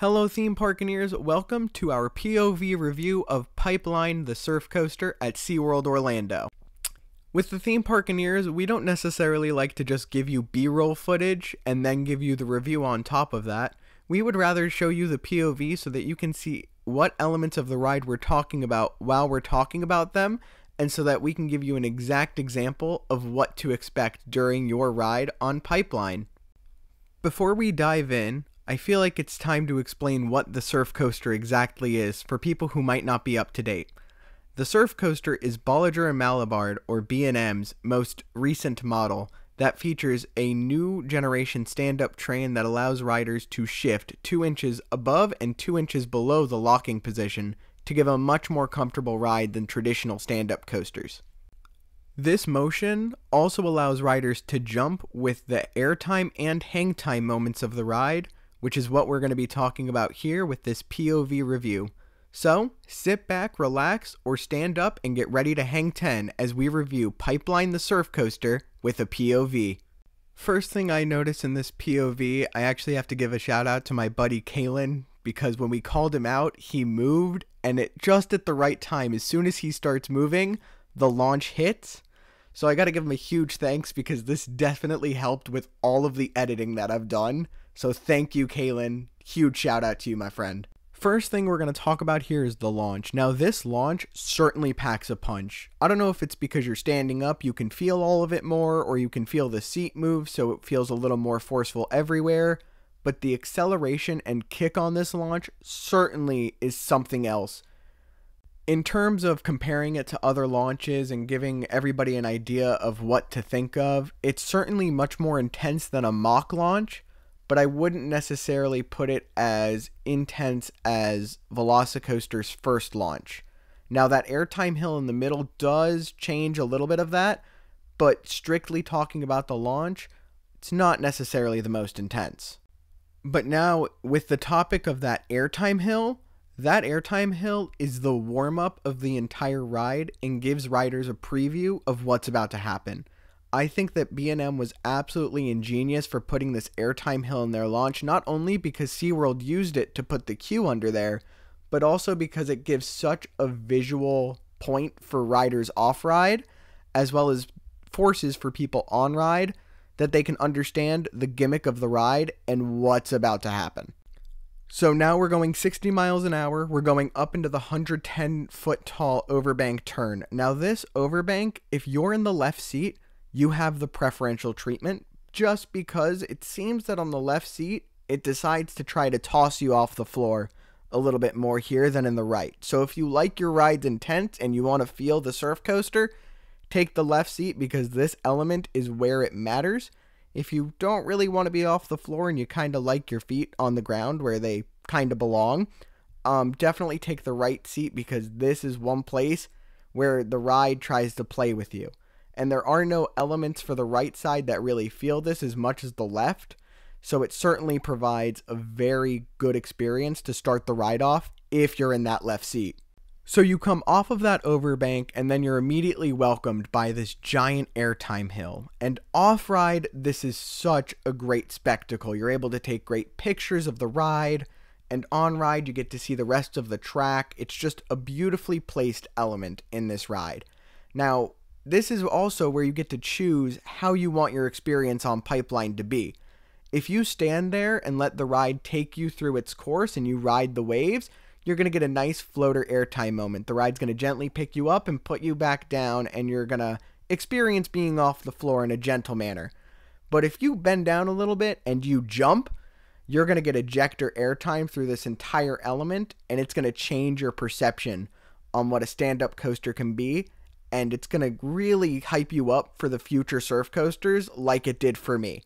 Hello, theme parkineers. Welcome to our POV review of Pipeline the Surf Coaster at SeaWorld Orlando. With the theme parkineers, we don't necessarily like to just give you B roll footage and then give you the review on top of that. We would rather show you the POV so that you can see what elements of the ride we're talking about while we're talking about them, and so that we can give you an exact example of what to expect during your ride on Pipeline. Before we dive in, I feel like it's time to explain what the surf coaster exactly is for people who might not be up to date. The surf coaster is Bolliger and Mabillard or B&M's most recent model that features a new generation stand-up train that allows riders to shift 2 inches above and 2 inches below the locking position to give a much more comfortable ride than traditional stand-up coasters. This motion also allows riders to jump with the airtime and hang time moments of the ride which is what we're going to be talking about here with this POV review. So, sit back, relax, or stand up and get ready to hang 10 as we review Pipeline the Surf Coaster with a POV. First thing I notice in this POV, I actually have to give a shout out to my buddy Kalen because when we called him out, he moved and it just at the right time. As soon as he starts moving, the launch hits. So I got to give him a huge thanks because this definitely helped with all of the editing that I've done. So thank you, Kalen. Huge shout out to you, my friend. First thing we're going to talk about here is the launch. Now, this launch certainly packs a punch. I don't know if it's because you're standing up, you can feel all of it more, or you can feel the seat move, so it feels a little more forceful everywhere. But the acceleration and kick on this launch certainly is something else. In terms of comparing it to other launches and giving everybody an idea of what to think of, it's certainly much more intense than a mock launch but I wouldn't necessarily put it as intense as Velocicoaster's first launch. Now, that airtime hill in the middle does change a little bit of that, but strictly talking about the launch, it's not necessarily the most intense. But now, with the topic of that airtime hill, that airtime hill is the warm up of the entire ride and gives riders a preview of what's about to happen. I think that B&M was absolutely ingenious for putting this airtime hill in their launch, not only because SeaWorld used it to put the queue under there, but also because it gives such a visual point for riders off ride, as well as forces for people on ride, that they can understand the gimmick of the ride and what's about to happen. So now we're going 60 miles an hour. We're going up into the 110 foot tall overbank turn. Now, this overbank, if you're in the left seat, you have the preferential treatment just because it seems that on the left seat, it decides to try to toss you off the floor a little bit more here than in the right. So if you like your rides intense and you want to feel the surf coaster, take the left seat because this element is where it matters. If you don't really want to be off the floor and you kind of like your feet on the ground where they kind of belong, um, definitely take the right seat because this is one place where the ride tries to play with you and there are no elements for the right side that really feel this as much as the left. So it certainly provides a very good experience to start the ride off if you're in that left seat. So you come off of that overbank and then you're immediately welcomed by this giant airtime hill. And off ride, this is such a great spectacle. You're able to take great pictures of the ride, and on ride, you get to see the rest of the track. It's just a beautifully placed element in this ride. Now, this is also where you get to choose how you want your experience on Pipeline to be. If you stand there and let the ride take you through its course and you ride the waves, you're going to get a nice floater airtime moment. The ride's going to gently pick you up and put you back down, and you're going to experience being off the floor in a gentle manner. But if you bend down a little bit and you jump, you're going to get ejector airtime through this entire element, and it's going to change your perception on what a stand up coaster can be and it's going to really hype you up for the future surf coasters like it did for me.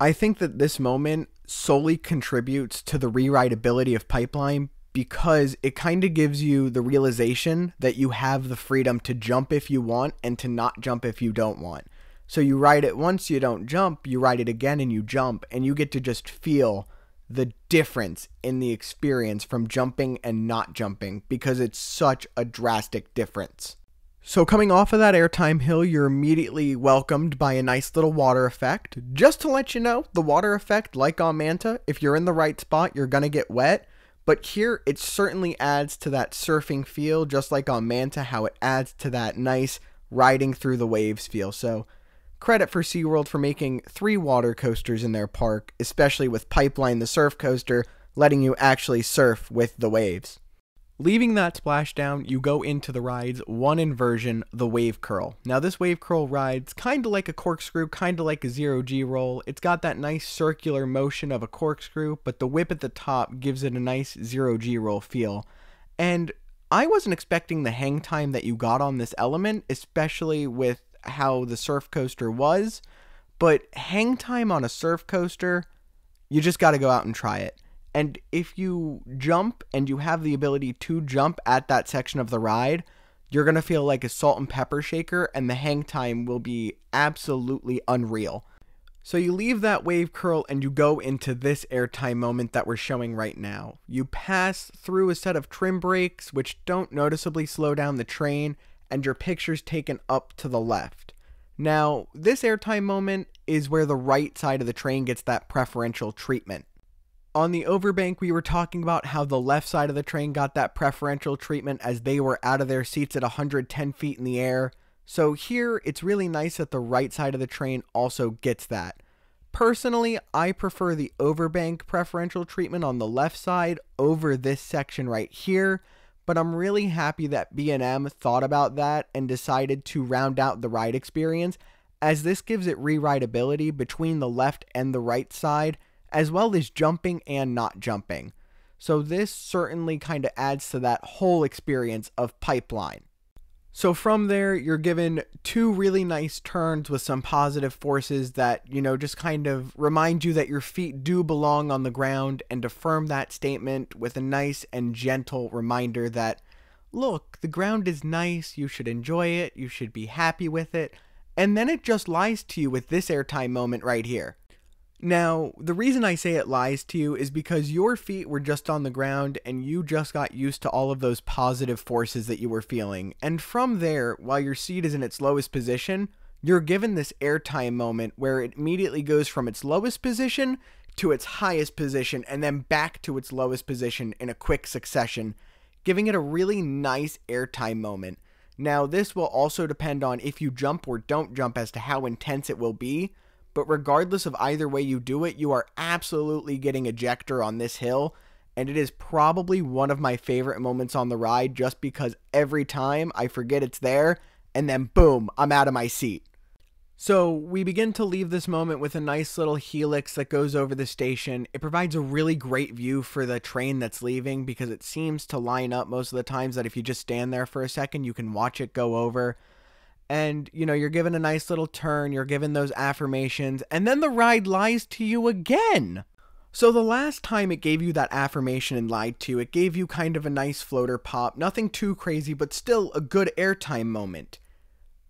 I think that this moment solely contributes to the re-rideability of Pipeline because it kind of gives you the realization that you have the freedom to jump if you want and to not jump if you don't want. So you ride it once, you don't jump, you ride it again and you jump, and you get to just feel the difference in the experience from jumping and not jumping because it's such a drastic difference. So, coming off of that airtime hill, you're immediately welcomed by a nice little water effect. Just to let you know, the water effect, like on Manta, if you're in the right spot, you're going to get wet. But here, it certainly adds to that surfing feel, just like on Manta, how it adds to that nice riding through the waves feel. So, credit for SeaWorld for making three water coasters in their park, especially with Pipeline, the surf coaster, letting you actually surf with the waves. Leaving that splashdown, you go into the ride's one inversion, the Wave Curl. Now, this Wave Curl rides kind of like a corkscrew, kind of like a zero G roll. It's got that nice circular motion of a corkscrew, but the whip at the top gives it a nice zero G roll feel. And I wasn't expecting the hang time that you got on this element, especially with how the surf coaster was. But hang time on a surf coaster, you just got to go out and try it. And if you jump and you have the ability to jump at that section of the ride, you're going to feel like a salt and pepper shaker, and the hang time will be absolutely unreal. So you leave that wave curl and you go into this airtime moment that we're showing right now. You pass through a set of trim brakes, which don't noticeably slow down the train, and your picture's taken up to the left. Now, this airtime moment is where the right side of the train gets that preferential treatment on the overbank, we were talking about how the left side of the train got that preferential treatment as they were out of their seats at 110 feet in the air. So here, it's really nice that the right side of the train also gets that. Personally, I prefer the overbank preferential treatment on the left side over this section right here, but I'm really happy that B&M thought about that and decided to round out the ride experience as this gives it re-rideability between the left and the right side as well as jumping and not jumping. So this certainly kind of adds to that whole experience of pipeline. So from there, you're given two really nice turns with some positive forces that, you know, just kind of remind you that your feet do belong on the ground and affirm that statement with a nice and gentle reminder that, look, the ground is nice, you should enjoy it, you should be happy with it. And then it just lies to you with this airtime moment right here. Now, the reason I say it lies to you is because your feet were just on the ground and you just got used to all of those positive forces that you were feeling. And from there, while your seat is in its lowest position, you're given this airtime moment where it immediately goes from its lowest position to its highest position and then back to its lowest position in a quick succession, giving it a really nice airtime moment. Now, this will also depend on if you jump or don't jump as to how intense it will be but regardless of either way you do it, you are absolutely getting ejector on this hill. And it is probably one of my favorite moments on the ride just because every time I forget it's there and then boom, I'm out of my seat. So we begin to leave this moment with a nice little helix that goes over the station. It provides a really great view for the train that's leaving because it seems to line up most of the times that if you just stand there for a second, you can watch it go over and you know you're given a nice little turn you're given those affirmations and then the ride lies to you again. So the last time it gave you that affirmation and lied to you it gave you kind of a nice floater pop nothing too crazy but still a good airtime moment.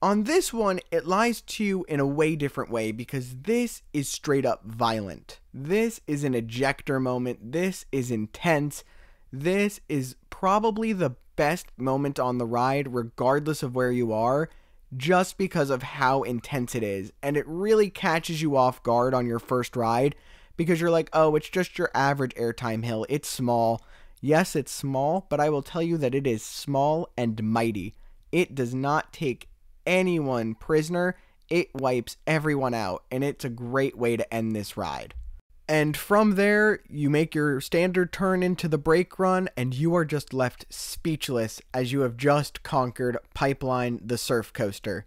On this one it lies to you in a way different way because this is straight up violent. This is an ejector moment. This is intense. This is probably the best moment on the ride regardless of where you are just because of how intense it is. And it really catches you off guard on your first ride because you're like, oh, it's just your average airtime hill. It's small. Yes, it's small, but I will tell you that it is small and mighty. It does not take anyone prisoner, it wipes everyone out, and it's a great way to end this ride. And from there, you make your standard turn into the brake run, and you are just left speechless as you have just conquered Pipeline the Surf Coaster.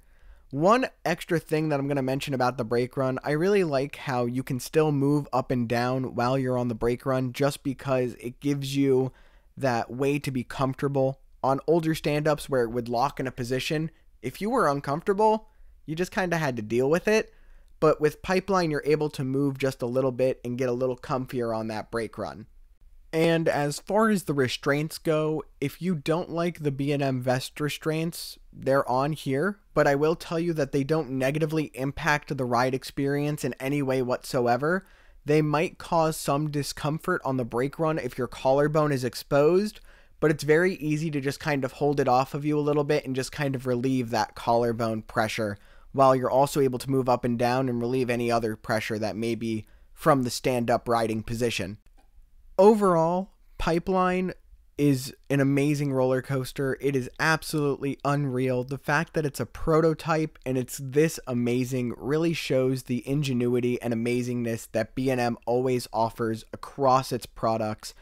One extra thing that I'm going to mention about the brake run, I really like how you can still move up and down while you're on the brake run just because it gives you that way to be comfortable. On older stand ups where it would lock in a position, if you were uncomfortable, you just kind of had to deal with it. But with Pipeline, you're able to move just a little bit and get a little comfier on that brake run. And as far as the restraints go, if you don't like the B&M vest restraints, they're on here, but I will tell you that they don't negatively impact the ride experience in any way whatsoever. They might cause some discomfort on the brake run if your collarbone is exposed, but it's very easy to just kind of hold it off of you a little bit and just kind of relieve that collarbone pressure while you're also able to move up and down and relieve any other pressure that may be from the stand up riding position. Overall, Pipeline is an amazing roller coaster. It is absolutely unreal. The fact that it's a prototype and it's this amazing really shows the ingenuity and amazingness that B&M always offers across its products.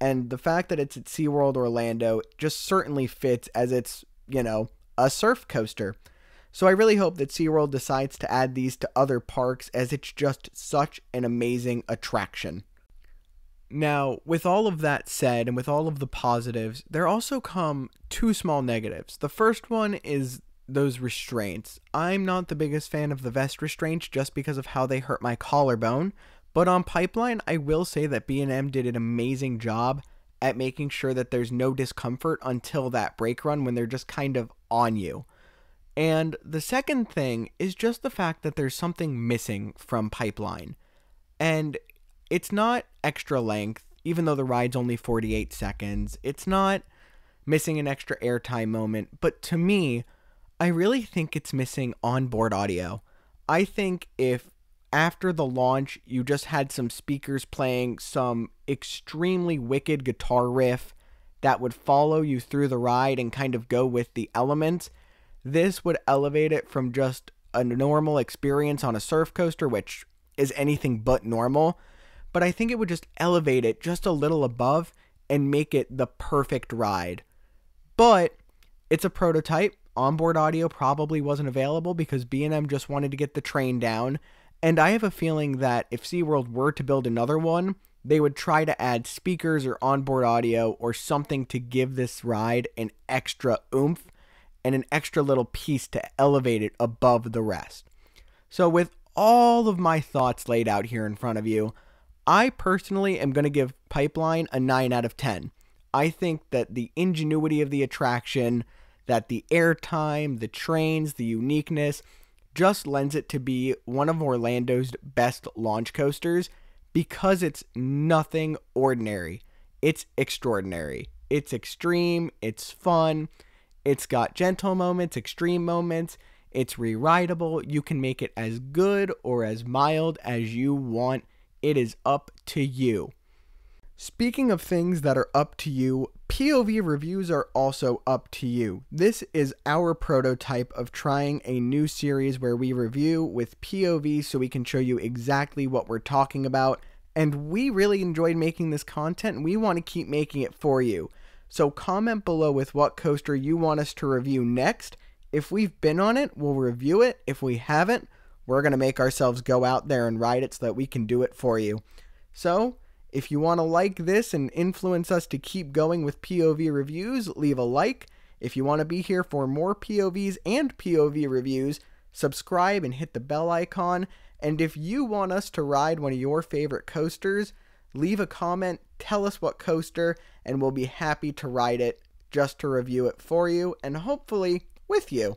And the fact that it's at SeaWorld Orlando just certainly fits as it's, you know, a surf coaster. So I really hope that SeaWorld decides to add these to other parks as it's just such an amazing attraction. Now, with all of that said, and with all of the positives, there also come two small negatives. The first one is those restraints. I'm not the biggest fan of the vest restraints just because of how they hurt my collarbone, but on Pipeline, I will say that B&M did an amazing job at making sure that there's no discomfort until that brake run when they're just kind of on you. And the second thing is just the fact that there's something missing from Pipeline. And it's not extra length, even though the ride's only 48 seconds. It's not missing an extra airtime moment, but to me, I really think it's missing onboard audio. I think if after the launch you just had some speakers playing some extremely wicked guitar riff that would follow you through the ride and kind of go with the elements, this would elevate it from just a normal experience on a surf coaster, which is anything but normal, but I think it would just elevate it just a little above and make it the perfect ride. But it's a prototype. Onboard audio probably wasn't available because B&M just wanted to get the train down, and I have a feeling that if SeaWorld were to build another one, they would try to add speakers or onboard audio or something to give this ride an extra oomph and an extra little piece to elevate it above the rest. So, with all of my thoughts laid out here in front of you, I personally am going to give Pipeline a 9 out of 10. I think that the ingenuity of the attraction, that the airtime, the trains, the uniqueness just lends it to be one of Orlando's best launch coasters because it's nothing ordinary. It's extraordinary. It's extreme, it's fun, it's got gentle moments, extreme moments, it's re-rideable. You can make it as good or as mild as you want it is up to you. Speaking of things that are up to you, POV reviews are also up to you. This is our prototype of trying a new series where we review with POV so we can show you exactly what we're talking about. And we really enjoyed making this content we want to keep making it for you. So comment below with what coaster you want us to review next. If we've been on it, we'll review it. If we haven't, we're going to make ourselves go out there and ride it so that we can do it for you. So, if you want to like this and influence us to keep going with POV reviews, leave a like. If you want to be here for more POVs and POV reviews, subscribe and hit the bell icon. And if you want us to ride one of your favorite coasters, leave a comment, tell us what coaster, and we'll be happy to ride it just to review it for you and hopefully with you.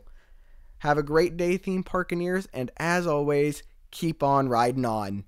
Have a great day, theme parkineers, and as always, keep on riding on.